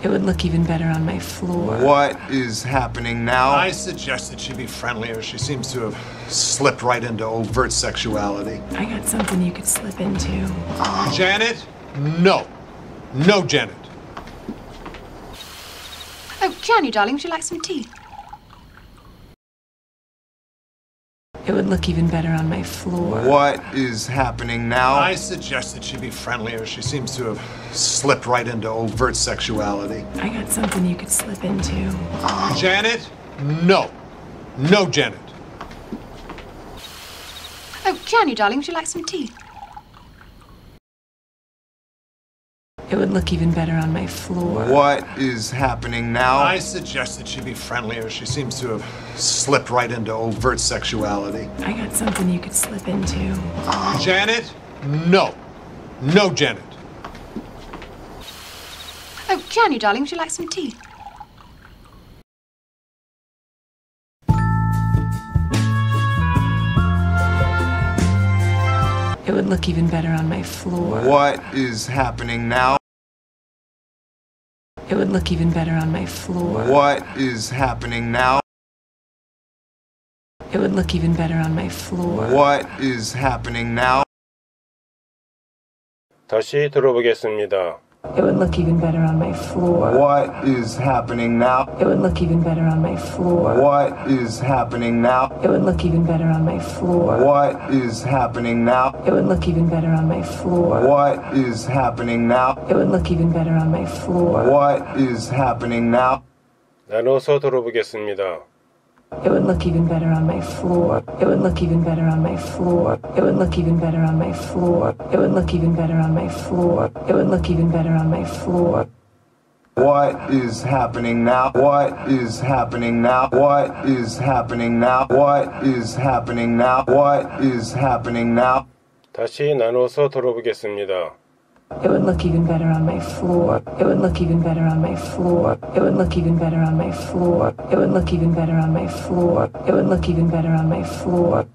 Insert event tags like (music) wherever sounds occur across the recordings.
It would look even better on my floor. What is happening now? I suggest that she be friendlier. She seems to have slipped right into overt sexuality. I got something you could slip into. Janet? No. No, Janet. Oh, Jianyu, darling, would you like some tea? It would look even better on my floor. What is happening now? I suggested she be friendlier. She seems to have slipped right into overt sexuality. I got something you could slip into. Janet? No. No, Janet. Oh, Jianyu, darling, would you like some tea? It would look even better on my floor. What is happening now? I suggested she be friendlier. She seems to have slipped right into overt sexuality. I got something you could slip into. Janet? No. No, Janet. Oh, Jianyu, darling, would you like some tea? It would look even better on my floor. What is happening now? It would look even better on my floor. What is happening now? It would look even better on my floor. What is happening now? 다시 들어보겠습니다. It would look even better on my floor. What is happening now? It would look even better on my floor. What is happening now? It would look even better on my floor. What is happening now? It would look even better on my floor. What is happening now? It would look even better on my floor. What is happening now? 나눠서 들어보겠습니다. It would look even better on my floor. It would look even better on my floor. It would look even better on my floor. It would look even better on my floor. It would look even better on my floor. What is happening now? What is happening now? What is happening now? What is happening now? What is happening now? 다시 나눠서 들어보겠습니다. It would look even better on my floor. It would look even better on my floor. It would look even better on my floor. It would look even better on my floor. It would look even better on my floor.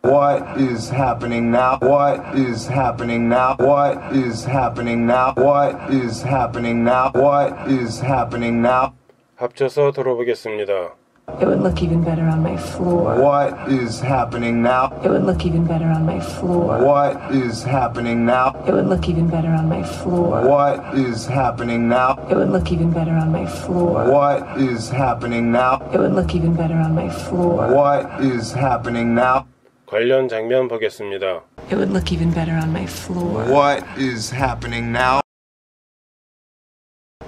What is happening now? What is happening now? What is happening now? What is happening now? What is happening now? 합쳐서 들어보겠습니다. It would look even better on my floor. What is happening now? It would look even better on my floor. What is happening now? It would look even better on my floor. What is happening now? It would look even better on my floor. What is happening now? It would look even better on my floor. What is happening now? 관련 장면 보겠습니다. It would look even better on my floor. What is happening now?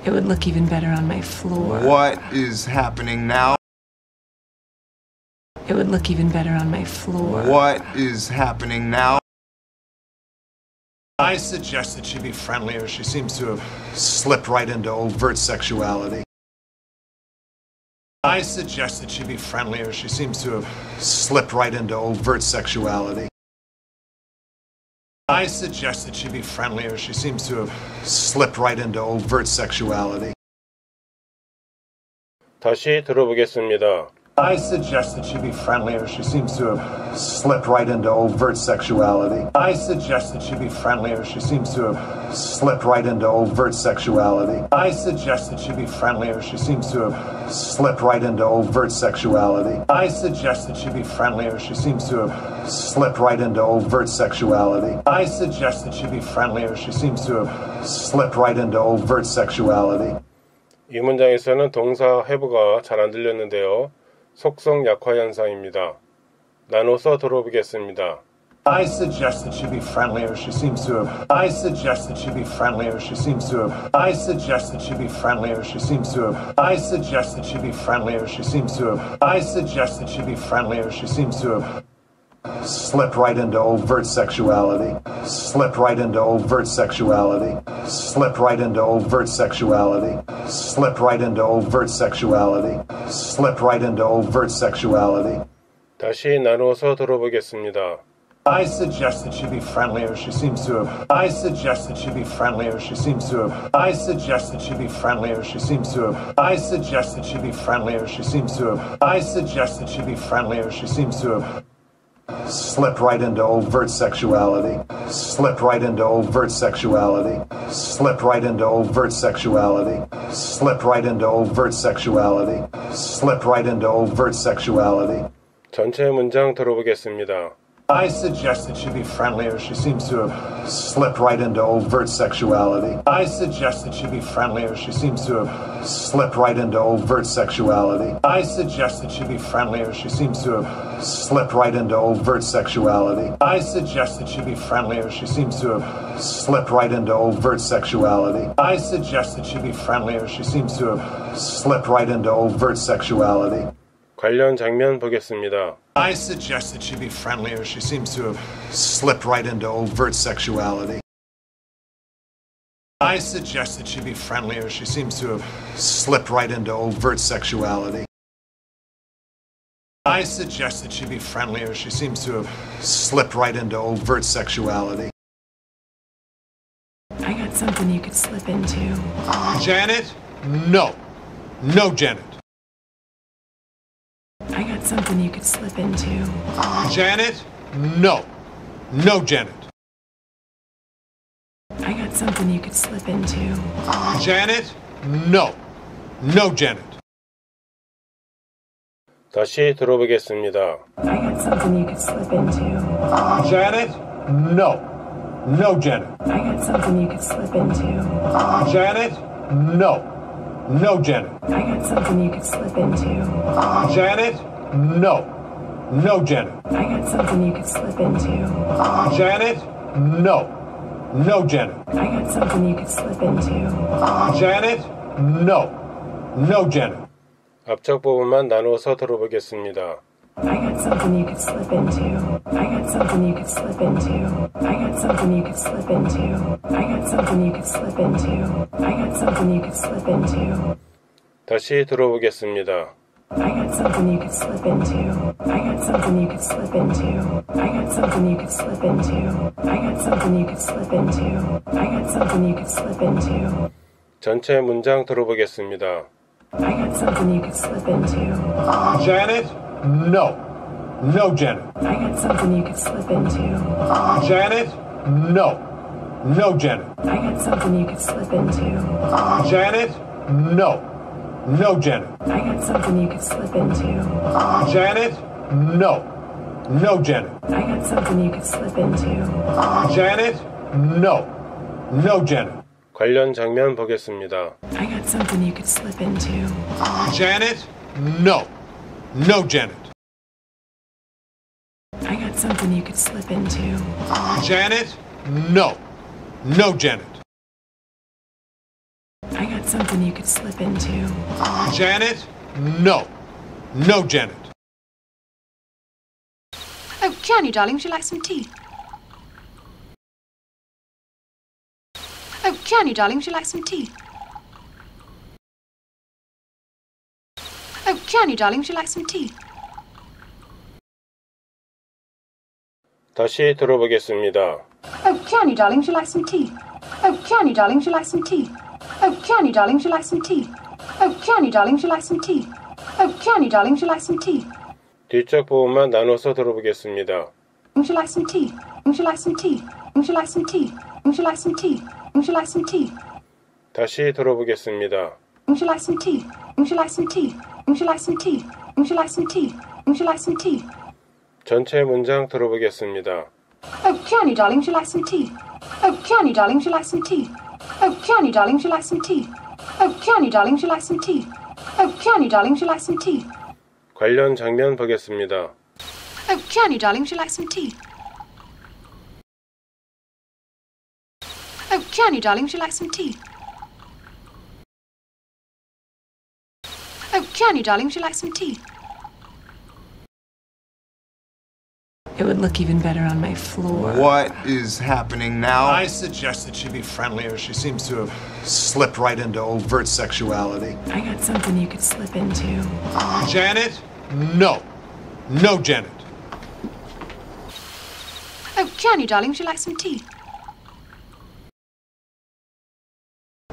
It would look even better on my floor. What is happening now? It would look even better on my floor. What is happening now? I suggested she be friendlier. She seems to have slipped right into overt sexuality. I suggested she be friendlier. She seems to have slipped right into overt sexuality. I suggested she be friendlier. She seems to have slipped right into overt sexuality. 다시 들어보겠습니다. I suggested she be friendlier. She seems to have slipped right into overt sexuality. I suggested she be friendlier. She seems to have slipped right into overt sexuality. I suggested she be friendlier. She seems to have slipped right into overt sexuality. I suggested she be friendlier. She seems to have slipped right into overt sexuality. I suggested she be friendlier. She seems to have slipped right into overt sexuality. 이 문장에서는 동사 have가 잘 안 들렸는데요. 속성 약화 현상입니다. 나눠서 들어보겠습니다. I suggested she be friendlier. She seems to have. I suggested she be friendlier. She seems to have. I suggested she be friendlier. She seems to have. I suggested she be friendlier. She seems to have. I suggested she be friendlier. She seems to have slipped right into overt sexuality. Slipped right into overt sexuality. Slipped right into overt sexuality. Slipped right into overt sexuality. Slipped right into overt sexuality. 다시 나눠서 들어보겠습니다. I suggested she be friendlier. She seems to have. I suggested she be friendlier. She seems to have. I suggested she be friendlier. She seems to have. I suggested she be friendlier. She seems to have. I suggested she be friendlier. She seems to have Slip right into overt sexuality. Slip right into overt sexuality. Slip right into overt sexuality. Slip right into overt sexuality. Slip right into overt sexuality. 전체 문장 들어보겠습니다. I suggested she be friendlier. She seems to have slipped right into overt sexuality. I suggested she be friendlier. She seems to have slipped right into overt sexuality. I suggested she be friendlier. She seems to have slipped right into overt sexuality. I suggested she be friendlier. She seems to have slipped right into overt sexuality. I suggested she be friendlier. She seems to have slipped right into overt sexuality. 관련 장면 보겠습니다. I suggested she be friendlier. She seems to have slipped right into overt sexuality. I suggested she be friendlier. She seems to have slipped right into overt sexuality. I suggested she be friendlier. She seems to have slipped right into overt sexuality. I got something you could slip into. Janet? No. No, Janet. I got something you could slip into. Janet? No. No, Janet. I got something you could slip into. Janet? No. No, Janet. 다시 들어보겠습니다. I got something you could slip into. Janet? No. No, Janet. I got something you could slip into. Janet? No. No, Janet. I got something you could slip into. Janet? No. No, Janet. I got something you could slip into. Janet? No. No, Janet. I got something you could slip into. Janet? No. No, Janet. 앞쪽 부분만 나누어서 들어보겠습니다. I got something you could slip into. I got something you could slip into. I got something you could slip into. I got something you could slip into. I got something you could slip into. 다시 들어보겠습니다. I got something you could slip into. I got something you could slip into. I got something you could slip into. I got something you could slip into. I got something you could slip into. 전체 문장 들어보겠습니다. I got something you could slip into. Janet? No. No, Janet. I got something you could slip into. Janet? No. No, Janet. I got something you could slip into. Janet? No. No, Janet. I got something you could slip into. Janet? No. No, Janet. I got something you could slip into. Janet? No. No, Janet. 관련 장면 보겠습니다. I got something you could slip into. Janet? No. No, Janet. I got something you could slip into. Janet? No. No, Janet. I got something you could slip into. Janet? No. No, Janet. Oh, Jianyu, darling, would you like some tea? Oh, Jianyu, darling, would you like some tea? Oh, Jianyu, darling, would you like some tea? 다시 들어보겠습니다. Oh, Jianyu, darling, would you like some tea? Oh, Jianyu, darling, would you like some tea? Oh, Gianni, darling, would you like some tea? Oh, Gianni, darling, would you like some tea? Oh, Gianni, darling, would you like some tea? 뒤쪽 부분만 나눠서 들어보겠습니다. Would you like some tea? Would you like some tea? Would you like some tea? Would you like some tea? Would you like some tea? 다시 들어보겠습니다. Would you like some tea? Would you like some tea? Would you like some tea? Would you like some tea? Would you like some tea? 전체 문장 들어보겠습니다. Oh, Gianni, darling, would you like some tea? Oh, Gianni, darling, would you like some tea? Oh, Jianyu, darling, would you like some tea? Oh, Jianyu, darling, would you like some tea? Oh, Jianyu, darling, would you like some tea? 관련 장면 보겠습니다. Oh, Jianyu, darling, would you like some tea? Oh, Jianyu, darling, would you like some tea? Oh, Jianyu, darling, would you like some tea? It would look even better on my floor. What is happening now? I suggest that she be friendlier. She seems to have slipped right into overt sexuality. I got something you could slip into. Oh. Janet? No. No, Janet. Oh, Jianyu, darling, would you like some tea?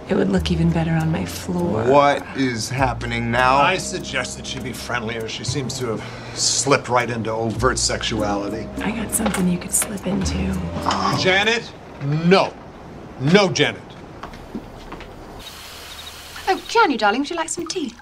It would look even better on my floor. What is happening now? I suggest that she be friendlier. She seems to have slipped right into overt sexuality. I got something you could slip into. (gasps) Janet? No. No, Janet. Oh, Jianyu, darling, would you like some tea?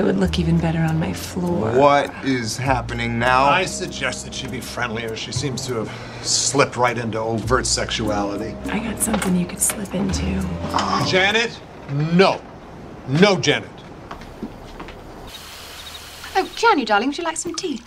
It would look even better on my floor. What is happening now? I suggest that she be friendlier. She seems to have slipped right into overt sexuality. I got something you could slip into. Oh. Janet? No. No, Janet. Oh, Jianyu, darling, would you like some tea?